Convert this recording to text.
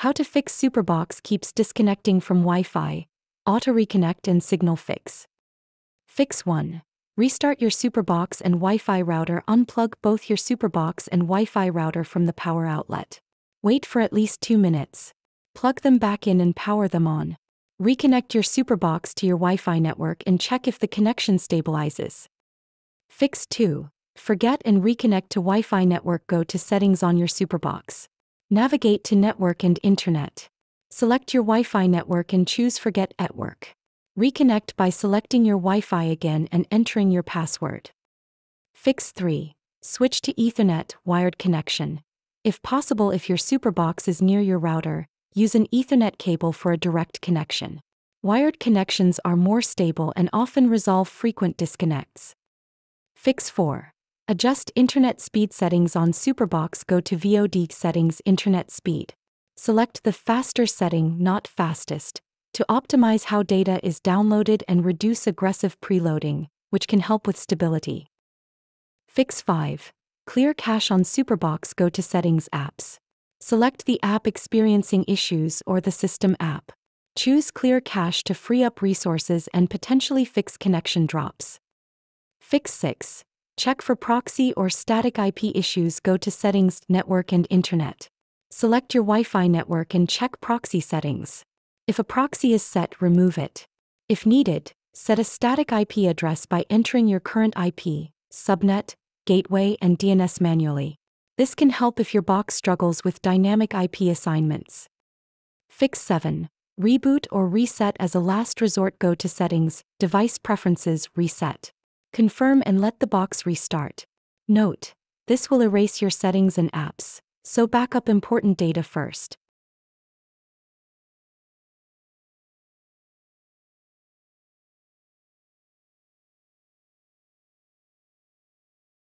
How to fix Superbox keeps disconnecting from Wi Fi, auto reconnect and signal fix. Fix 1. Restart your Superbox and Wi Fi router. Unplug both your Superbox and Wi Fi router from the power outlet. Wait for at least 2 minutes. Plug them back in and power them on. Reconnect your Superbox to your Wi Fi network and check if the connection stabilizes. Fix 2. Forget and reconnect to Wi Fi network. Go to Settings on your Superbox. Navigate to Network and Internet. Select your Wi Fi network and choose Forget Network. Reconnect by selecting your Wi Fi again and entering your password. Fix 3. Switch to Ethernet wired connection. If possible, if your Superbox is near your router, use an Ethernet cable for a direct connection. Wired connections are more stable and often resolve frequent disconnects. Fix 4. Adjust internet speed settings on Superbox. Go to VOD settings internet speed. Select the faster setting, not fastest, to optimize how data is downloaded and reduce aggressive preloading, which can help with stability. Fix 5. Clear cache on Superbox. Go to Settings Apps. Select the app experiencing issues or the system app. Choose Clear Cache to free up resources and potentially fix connection drops. Fix 6. Check for proxy or static IP issues. Go to Settings, Network and Internet. Select your Wi Fi network and check proxy settings. If a proxy is set, remove it. If needed, set a static IP address by entering your current IP, subnet, gateway, and DNS manually. This can help if your box struggles with dynamic IP assignments. Fix 7. Reboot or reset as a last resort. Go to Settings, Device Preferences, Reset. Confirm and let the box restart. Note, this will erase your settings and apps, so back up important data first.